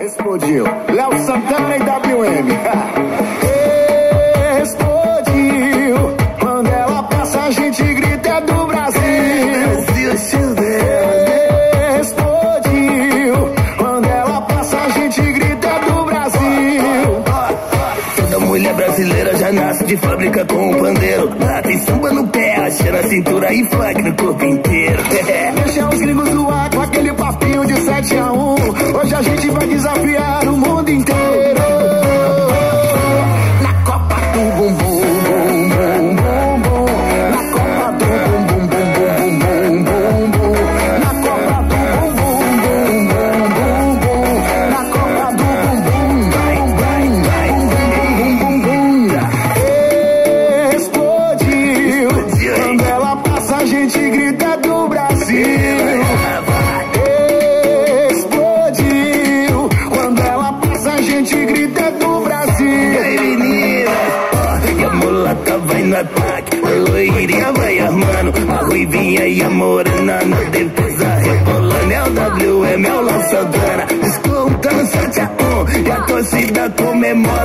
Explodiu. Léo Santana e WM. Explodiu. Quando ela passa, a gente grita é do Brasil. Explodiu. Quando ela passa, a gente grita é do Brasil. Toda mulher brasileira já nasce de fábrica com um pandeiro. Lá tem samba no pé, achando a cintura e funk no corpo inteiro. Deixa os gringos grita do Brasil. Explodiu. Quando ela passa, a gente grita do Brasil. Ei, menina, e a mulata vai no ataque, a loirinha vai armando, a ruivinha e a morena na defesa, rebolando, é o WM, é o Léo Santana, descontando 7 a 1, e a torcida comemora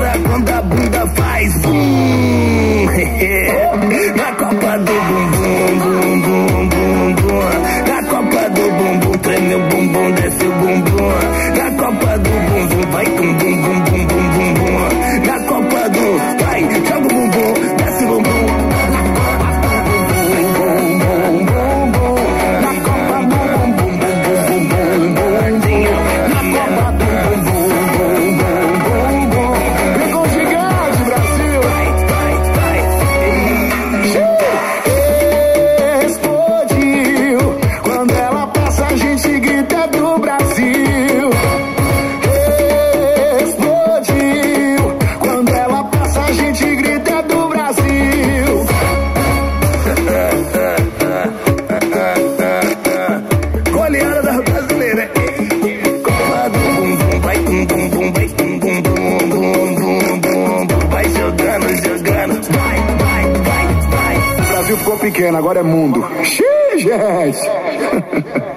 ficou pequeno, agora é mundo. Xiii, gente!